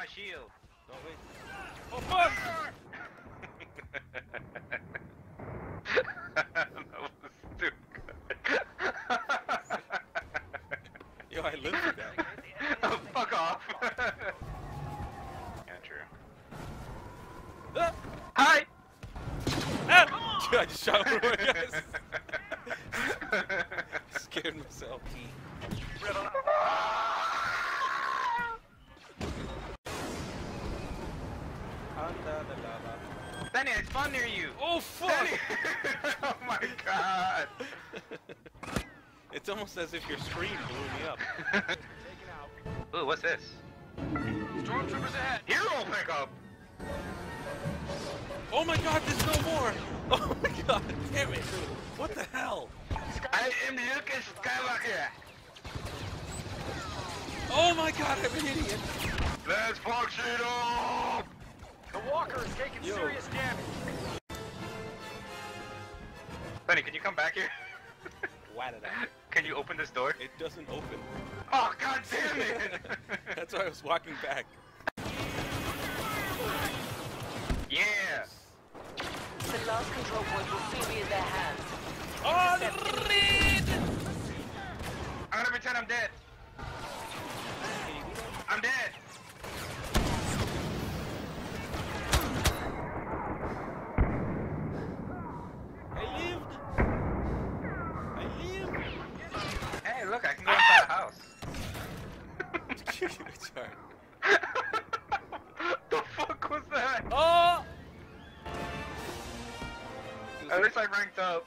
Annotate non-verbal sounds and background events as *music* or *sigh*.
my shield. Don't wait. Oh fuck! that was. *laughs* Yo, I lived with that. *laughs* oh, fuck off. Ah! hi! Ah! *laughs* Dude, I just shot one of my guys. Scared myself. Under the lava. Danny, I spawned near you. Oh fuck! Danny! *laughs* oh my god! *laughs* it's almost as if your screen blew me up. *laughs* Ooh, what's this? Stormtroopers ahead. Hero pickup! Oh my god, there's no more! Oh my god, damn it! What the hell? I am Lucas Skywalker! Oh my god, I'm an idiot! Let's fuck shit up! The walker is taking Yo. serious damage. Danny, can you come back here? *laughs* Why did I? Can you open this door? It doesn't open. Oh god damn it! *laughs* *laughs* That's why I was walking back. yeah! The last control point will soon be in their hands. Oh, the red! I'm gonna pretend I'm dead. I'm dead. I lived! I lived! Hey, look, I can go inside a house. Sorry. the fuck was that? Oh! At least I ranked up.